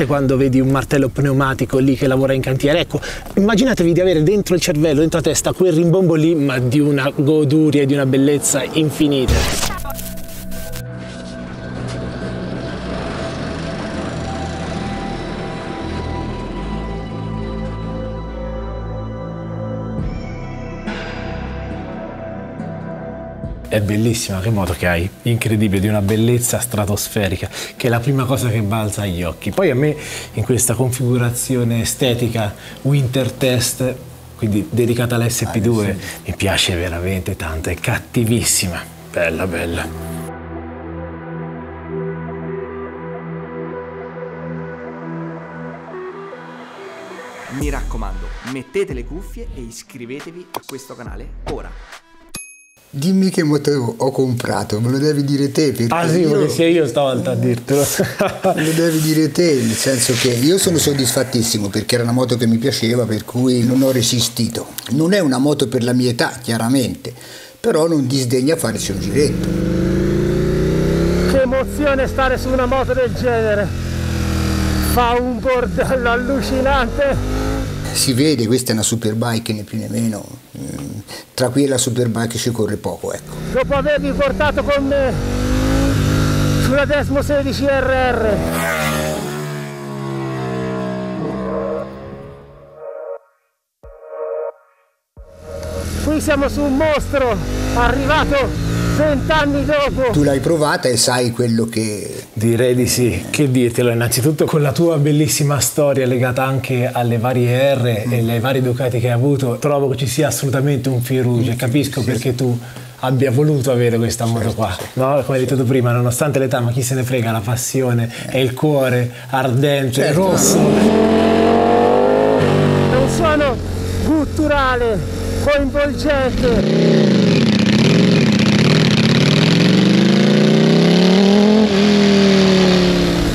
immaginate quando vedi un martello pneumatico lì che lavora in cantiere? Ecco, immaginatevi di avere dentro il cervello, dentro la testa, quel rimbombo lì, ma di una goduria e di una bellezza infinite. È bellissima, che moto che hai, incredibile, di una bellezza stratosferica, che è la prima cosa che balza agli occhi. Poi a me in questa configurazione estetica winter test, quindi dedicata all'SP2, ah, sì. mi piace veramente tanto, è cattivissima, bella bella. Mi raccomando, mettete le cuffie e iscrivetevi a questo canale ora. Dimmi che moto ho comprato, me lo devi dire te. Perché ah sì, io... sia io stavolta a dirtelo. me lo devi dire te, nel senso che io sono soddisfattissimo perché era una moto che mi piaceva, per cui non ho resistito. Non è una moto per la mia età, chiaramente, però non disdegna farci un giretto. Che emozione stare su una moto del genere! Fa un bordello allucinante! Si vede, questa è una superbike né più né meno tra qui e la Superbike ci corre poco. Ecco. Dopo avervi portato con me sulla Desmo 16 RR. Qui siamo su un mostro arrivato vent'anni dopo. Tu l'hai provata e sai quello che... Direi di sì, che dirtelo, innanzitutto con la tua bellissima storia legata anche alle varie R mm. e alle varie Ducati che hai avuto, trovo che ci sia assolutamente un firuge, capisco sì, perché sì. tu abbia voluto avere questa moto certo, qua, certo. no? come hai detto tu prima, nonostante l'età, ma chi se ne frega, la passione eh. e il cuore ardente, certo. rosso. È un suono gutturale, coinvolgente.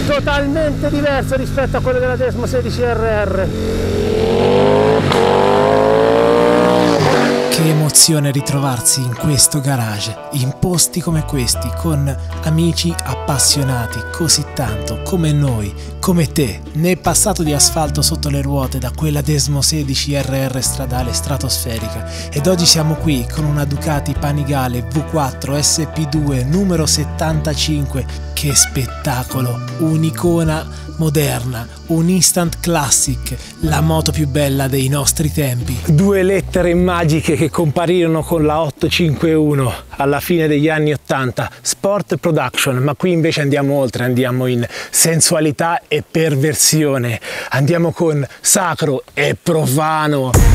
Totalmente diverso rispetto a quello della Desmo 16 RR. Che emozione ritrovarsi in questo garage, in posti come questi, con amici appassionati così tanto come noi, come te, nel passato di asfalto sotto le ruote da quella Desmo 16 RR stradale stratosferica ed oggi siamo qui con una Ducati Panigale V4 SP2 numero 75 che spettacolo! Un'icona moderna, un instant classic, la moto più bella dei nostri tempi. Due lettere magiche che comparirono con la 851 alla fine degli anni 80, Sport Production, ma qui invece andiamo oltre, andiamo in sensualità e perversione, andiamo con sacro e profano.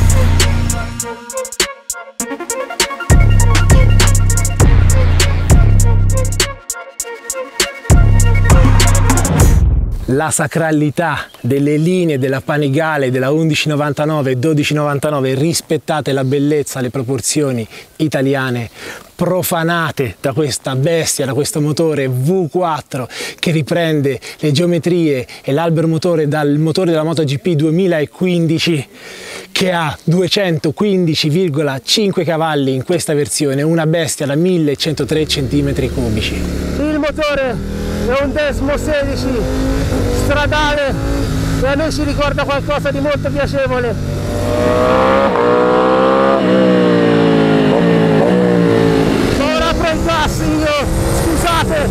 La sacralità delle linee della Panigale della 1199 e 1299 rispettate la bellezza, le proporzioni italiane profanate da questa bestia, da questo motore V4 che riprende le geometrie e l'albero motore dal motore della MotoGP 2015 che ha 215,5 cavalli in questa versione, una bestia da 1103 cm3. Il motore è un Desmo 16 stradale e a noi ci ricorda qualcosa di molto piacevole. Ora il gas io, scusate!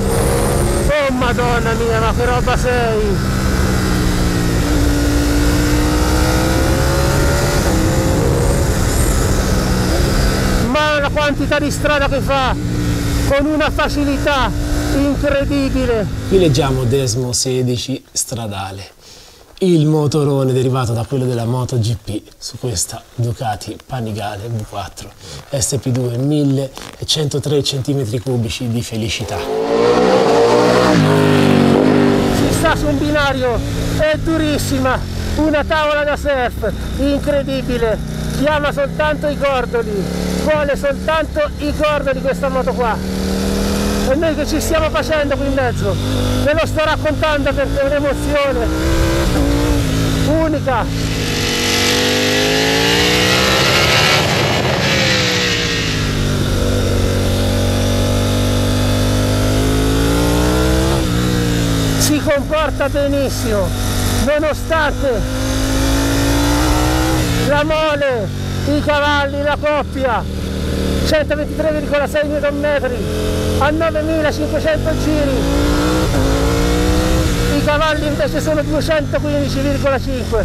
Oh madonna mia, ma che roba sei! Ma la quantità di strada che fa con una facilità incredibile. Qui leggiamo Desmo 16 stradale. Il motorone derivato da quello della MotoGP su questa Ducati Panigale V4 SP2 1103 cm3 di felicità. Si sta su un binario è durissima una tavola da surf incredibile. Chiama soltanto i cordoli vuole soltanto i cordoli questa moto qua e noi che ci stiamo facendo qui in mezzo? Ve lo sto raccontando perché è un'emozione unica. Si comporta benissimo nonostante la mole, i cavalli, la coppia, 123,6 Nm a 9500 giri, i cavalli invece sono 215,5,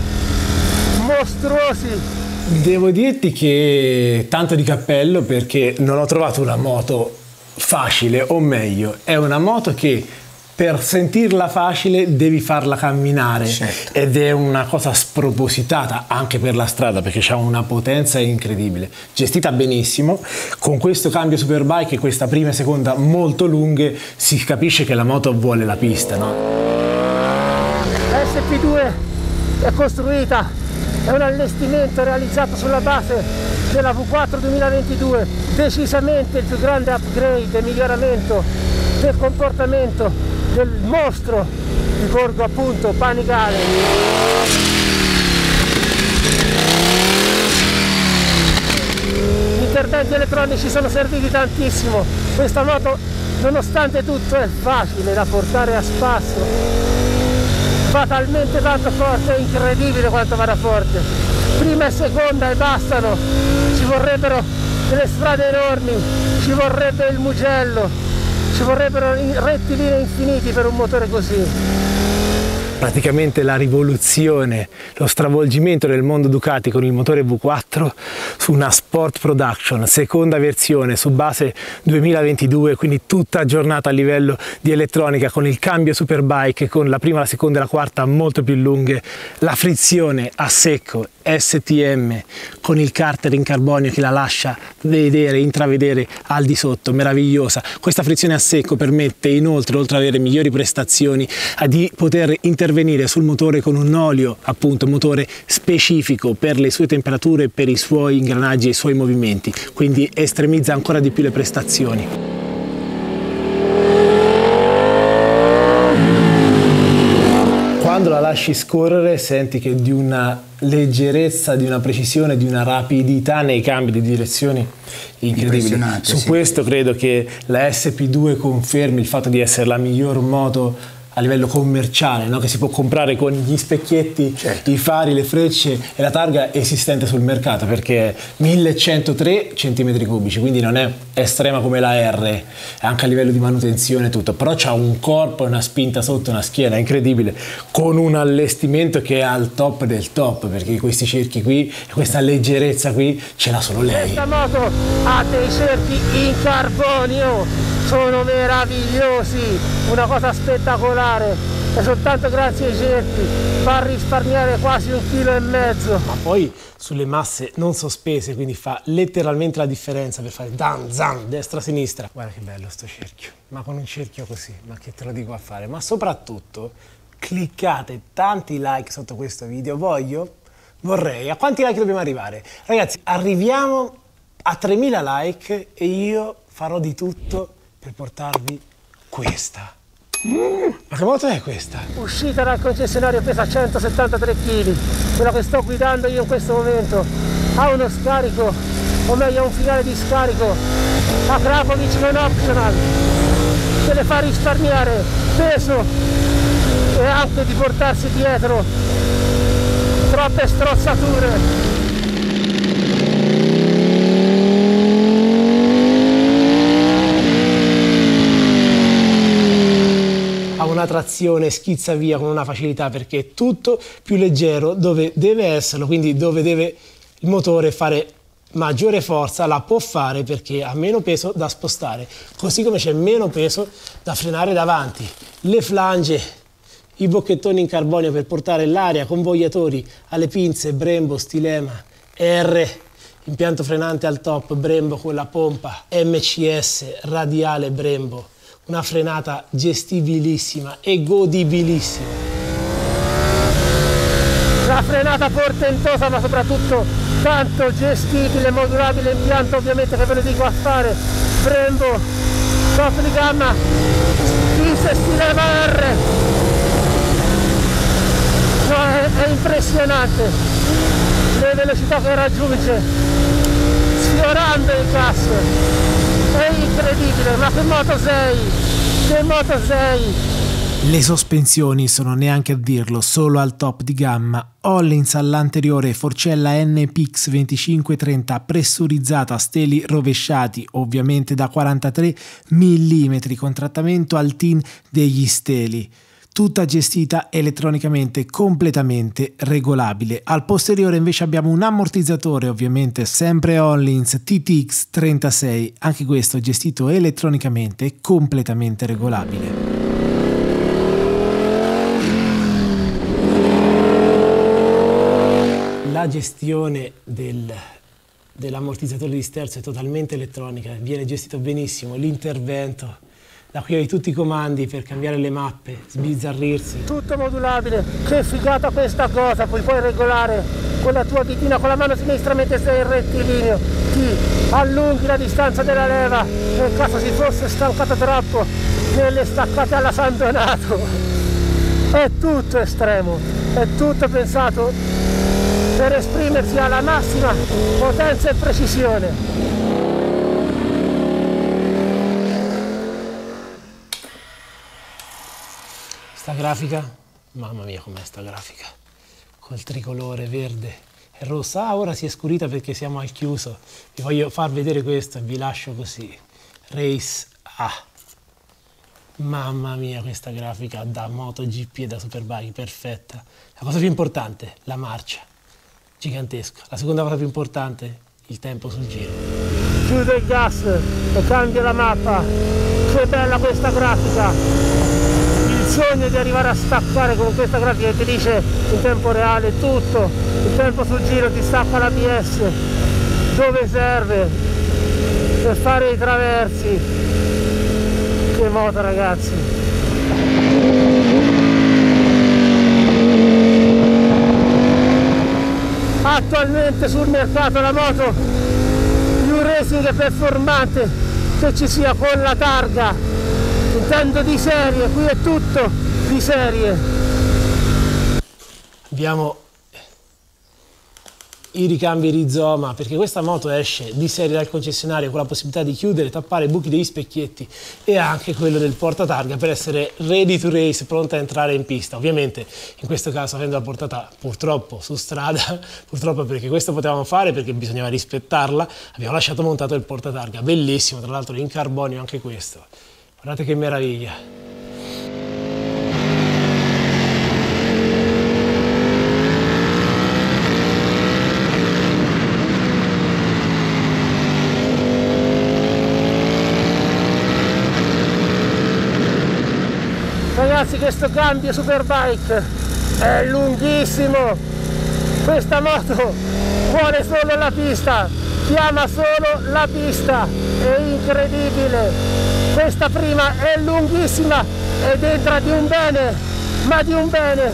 mostruosi. Devo dirti che tanto di cappello perché non ho trovato una moto facile, o meglio, è una moto che per sentirla facile devi farla camminare. Certo. ed è una cosa spropositata anche per la strada perché ha una potenza incredibile, gestita benissimo, con questo cambio superbike e questa prima e seconda molto lunghe si capisce che la moto vuole la pista, no? La SP2 è costruita, è un allestimento realizzato sulla base della V4 2022, decisamente il più grande upgrade e miglioramento del comportamento del mostro di Borgo appunto Panigale. Gli interventi elettronici sono serviti tantissimo, questa moto nonostante tutto è facile da portare a spasso, va talmente tanto forte, è incredibile quanto vada forte. Prima e seconda e bastano, ci vorrebbero delle strade enormi, ci vorrebbe il Mugello, ci vorrebbero i rettilinei infiniti per un motore così. praticamente la rivoluzione, lo stravolgimento del mondo Ducati con il motore V4 su una Sport Production, seconda versione su base 2022, quindi tutta aggiornata a livello di elettronica con il cambio Superbike, con la prima, la seconda e la quarta molto più lunghe, la frizione a secco STM con il carter in carbonio che la lascia vedere, intravedere al di sotto, meravigliosa. Questa frizione a secco permette inoltre, oltre ad avere migliori prestazioni, di poter intervenire sul motore con un olio, appunto, motore specifico per le sue temperature, per i suoi ingranaggi e i suoi movimenti, quindi estremizza ancora di più le prestazioni. La lasci scorrere senti che di una leggerezza, di una precisione, di una rapidità nei cambi di direzioni incredibili. Impressionante, Su sì. questo credo che la SP2 confermi il fatto di essere la miglior moto a livello commerciale, no? che si può comprare con gli specchietti, Certo. i fari, le frecce e la targa esistente sul mercato perché è 1103 cm cubici, quindi non è estrema come la R, anche a livello di manutenzione e tutto, però c'ha un corpo e una spinta sotto, una schiena incredibile, con un allestimento che è al top del top, perché questi cerchi qui, questa leggerezza qui, ce l'ha solo lei. Questa moto ha dei cerchi in carbonio, sono meravigliosi, una cosa spettacolare. E soltanto grazie ai cerchi fa risparmiare quasi un chilo e mezzo. ma poi sulle masse non sospese, quindi fa letteralmente la differenza per fare dan zan destra-sinistra. Guarda che bello sto cerchio, ma con un cerchio così, ma che te lo dico a fare? Ma soprattutto cliccate tanti like sotto questo video, voglio, vorrei, a quanti like dobbiamo arrivare? Ragazzi, arriviamo a 3000 like e io farò di tutto per portarvi questa. Mm, ma che moto è questa? Uscita dal concessionario pesa 173 kg, quella che sto guidando io in questo momento ha uno scarico, o meglio ha un finale di scarico a Krapovic non optional, che le fa risparmiare peso e anche di portarsi dietro troppe strozzature. Una trazione, schizza via con una facilità perché è tutto più leggero dove deve esserlo, quindi dove deve il motore fare maggiore forza la può fare perché ha meno peso da spostare, così come c'è meno peso da frenare davanti. Le flange, i bocchettoni in carbonio per portare l'aria, convogliatori alle pinze Brembo, Stilema, R, impianto frenante al top Brembo con la pompa, MCS, radiale Brembo, una frenata gestibilissima e godibilissima. La frenata portentosa ma soprattutto tanto gestibile, modulabile impianto ovviamente che ve lo dico a fare. Brembo, top di gamma, Pise Stilema R. No, è, è impressionante le velocità che raggiunge sfiorando il gas. Che moto sei? Che moto sei? Le sospensioni sono neanche a dirlo, solo al top di gamma. Hollins all'anteriore, forcella NPX 2530 pressurizzata steli rovesciati, ovviamente da 43 mm con trattamento al tin degli steli tutta gestita elettronicamente, completamente regolabile. Al posteriore invece abbiamo un ammortizzatore, ovviamente sempre Hollins TTX 36, anche questo gestito elettronicamente completamente regolabile. La gestione del, dell'ammortizzatore di sterzo è totalmente elettronica, viene gestito benissimo, l'intervento da qui hai tutti i comandi per cambiare le mappe, sbizzarrirsi. Tutto modulabile, che figata questa cosa, poi puoi regolare con la tua ditina, con la mano sinistra mentre sei in rettilineo, ti allunghi la distanza della leva nel caso si fosse stancata troppo nelle staccate alla San Donato. È tutto estremo, è tutto pensato per esprimersi alla massima potenza e precisione. Sta grafica, mamma mia com'è sta grafica, col tricolore verde e rossa. Ah, ora si è scurita perché siamo al chiuso. Vi voglio far vedere questo e vi lascio così. Race A. Mamma mia questa grafica da MotoGP e da Superbike, perfetta. La cosa più importante, la marcia, gigantesca. La seconda cosa più importante, il tempo sul giro. Chiude il gas e cambia la mappa. Che bella questa grafica! Sogno di arrivare a staccare con questa grafica che ti dice in tempo reale tutto, il tempo sul giro ti stacca l'ABS, dove serve per fare i traversi. Che moto ragazzi! Attualmente sul mercato la moto più racing performante che ci sia con la targa intendo di serie, qui è tutto di serie. Abbiamo i ricambi rizoma perché questa moto esce di serie dal concessionario con la possibilità di chiudere tappare i buchi degli specchietti e anche quello del portatarga per essere ready to race, pronta a entrare in pista. Ovviamente in questo caso avendo la portata purtroppo su strada, purtroppo perché questo potevamo fare perché bisognava rispettarla, abbiamo lasciato montato il portatarga, bellissimo, tra l'altro in carbonio anche questo. Guardate che meraviglia. Ragazzi questo cambio Superbike è lunghissimo, questa moto vuole solo la pista, chiama solo la pista, è incredibile questa prima è lunghissima ed entra di un bene ma di un bene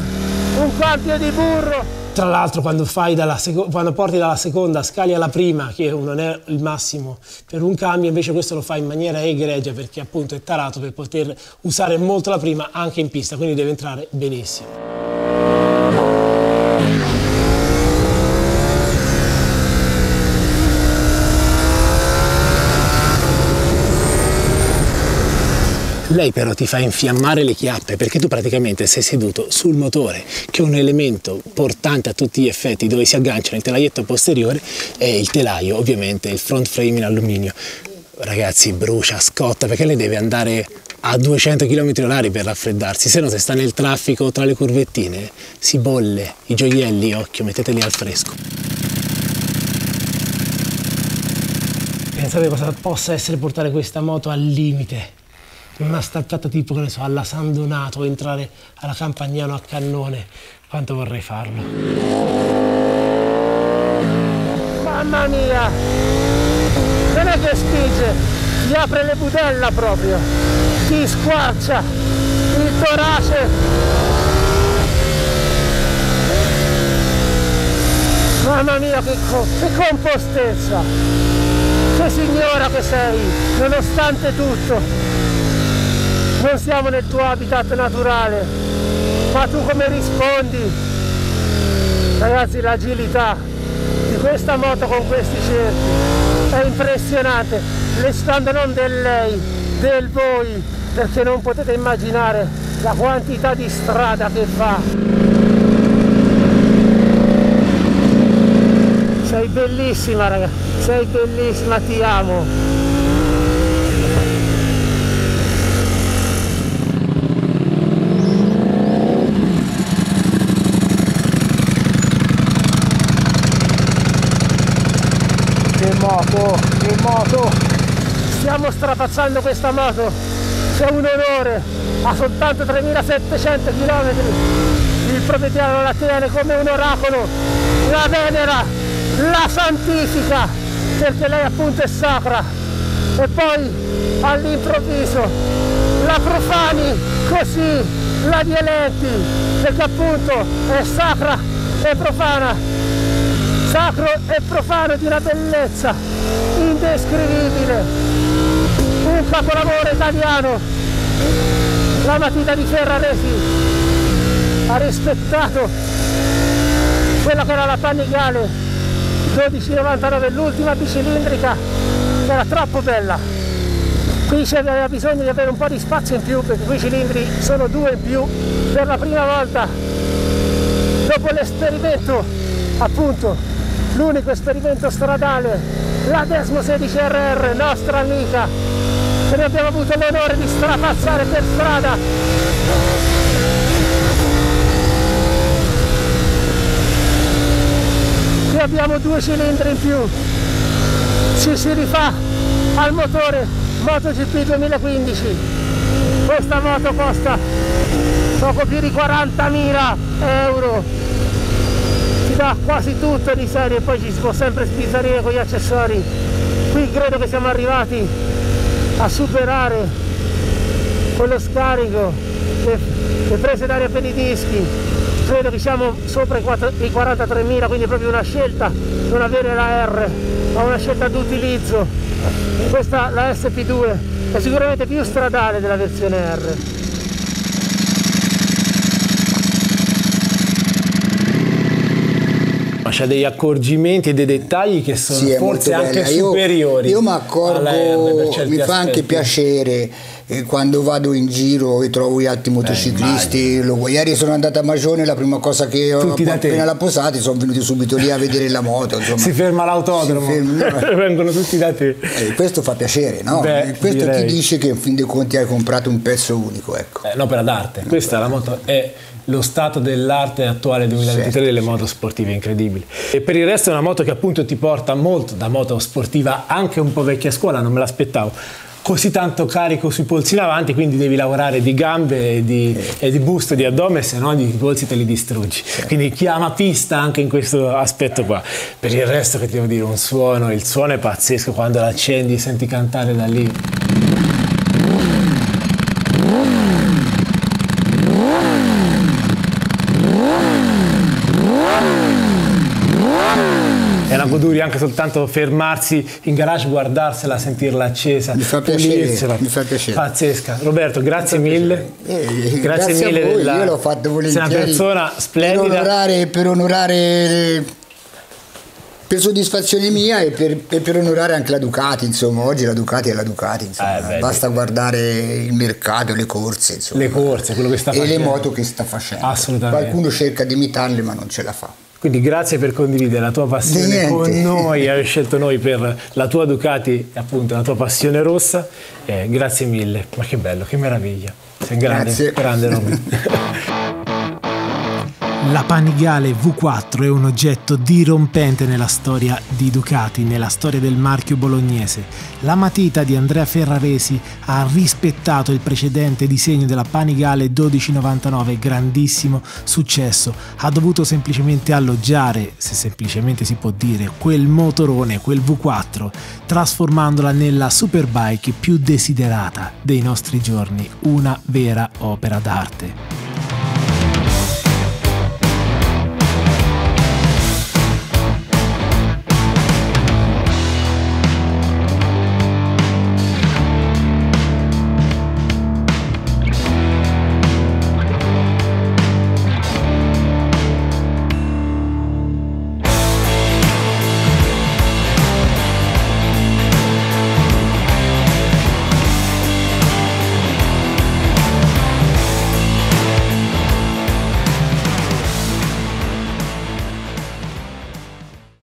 un cambio di burro. Tra l'altro quando, quando, porti dalla seconda scali alla prima che non è il massimo. Per un cambio invece questo lo fa in maniera egregia perché appunto è tarato per poter usare molto la prima anche in pista quindi deve entrare benissimo Lei però ti fa infiammare le chiappe perché tu praticamente sei seduto sul motore che è un elemento portante a tutti gli effetti dove si agganciano il telaietto posteriore e il telaio ovviamente il front frame in alluminio. Ragazzi brucia, scotta perché lei deve andare a 200 km h per raffreddarsi, se no se sta nel traffico tra le curvettine si bolle, i gioielli, occhio, metteteli al fresco. Pensate cosa possa essere portare questa moto al limite una staccata tipo, che ne so, alla San Donato, entrare alla Campagnano a cannone, quanto vorrei farlo. Mamma mia! Non è che spinge, ti apre le budella proprio, ti squarcia il torace. Mamma mia che, co che compostezza! Che signora che sei, nonostante tutto! Non siamo nel tuo habitat naturale ma tu come rispondi ragazzi l'agilità di questa moto con questi cerchi è impressionante le stand non del lei del voi perché non potete immaginare la quantità di strada che fa. Sei bellissima ragazzi, sei bellissima, ti amo. Moto, che moto! Stiamo strapazzando questa moto, c'è un onore, ha soltanto 3700 km, il proprietario la tiene come un oracolo, la venera, la santifica, perché lei appunto è sacra. E poi all'improvviso la profani così, la violenti, perché appunto è sacra e profana sacro e profano di una bellezza indescrivibile. Un capolavoro italiano. La matita di Ferraresi ha rispettato quella che era la Panigale 1299, l'ultima bicilindrica, che era troppo bella. Qui c'era bisogno di avere un po' di spazio in più perché qui i cilindri sono due in più per la prima volta dopo l'esperimento appunto l'unico esperimento stradale, la Desmo 16 RR, nostra amica, che ne abbiamo avuto l'onore di strapazzare per strada. Qui abbiamo due cilindri in più, ci si rifà al motore MotoGP 2015. Questa moto costa poco più di 40.000 euro dà quasi tutto di serie e poi ci si può sempre spizzarire con gli accessori. Qui credo che siamo arrivati a superare quello scarico le, le prese d'aria per i dischi. Credo che siamo sopra i 43.000 quindi è proprio una scelta non avere la R ma una scelta d'utilizzo. Questa la SP2 è sicuramente più stradale della versione R c'è degli accorgimenti e dei dettagli che sono sì, forse anche superiori. Io, io mi accorgo, mi fa aspetti. anche piacere eh, quando vado in giro e trovo gli altri motociclisti. Eh, lo, ieri sono andato a Magione, la prima cosa che ho appena la posata sono venuti subito lì a vedere la moto. Insomma. Si ferma l'autodromo, si ferma, vengono tutti da te. Eh, questo fa piacere, no? Beh, questo direi. ti dice che in fin dei conti hai comprato un pezzo unico. Ecco. Eh, l'opera d'arte, questa è la moto. È lo stato dell'arte attuale 2023 certo. delle moto sportive incredibili. E per il resto è una moto che appunto ti porta molto da moto sportiva anche un po' vecchia scuola, non me l'aspettavo così tanto carico sui polsi in avanti, quindi devi lavorare di gambe e di, e di busto, di addome, se no i polsi te li distruggi. Certo. Quindi chiama pista anche in questo aspetto qua. Per il resto che ti devo dire, un suono, il suono è pazzesco quando l'accendi, senti cantare da lì. Goduria anche soltanto fermarsi in garage, guardarsela, sentirla accesa, mi fa piacere, mi fa piacere. Pazzesca. Roberto, grazie mille. Eh, grazie, grazie mille. Voi, della, io l'ho fatto volentieri. Sei una persona splendida. Per onorare, per onorare per soddisfazione mia e per, e per, onorare anche la Ducati, insomma, oggi la Ducati è la Ducati, insomma, eh, basta guardare il mercato, le corse, insomma, le corse, quello che sta e facendo. E le moto che sta facendo. Assolutamente. Qualcuno cerca di imitarle ma non ce la fa. Quindi grazie per condividere la tua passione con noi, aver scelto noi per la tua Ducati, appunto la tua passione rossa. Eh, grazie mille, ma che bello, che meraviglia. Sei grande, grazie. grande Robin. La Panigale V4 è un oggetto dirompente nella storia di Ducati, nella storia del marchio bolognese. La matita di Andrea Ferraresi ha rispettato il precedente disegno della Panigale 1299, grandissimo successo. Ha dovuto semplicemente alloggiare, se semplicemente si può dire, quel motorone, quel V4, trasformandola nella superbike più desiderata dei nostri giorni, una vera opera d'arte.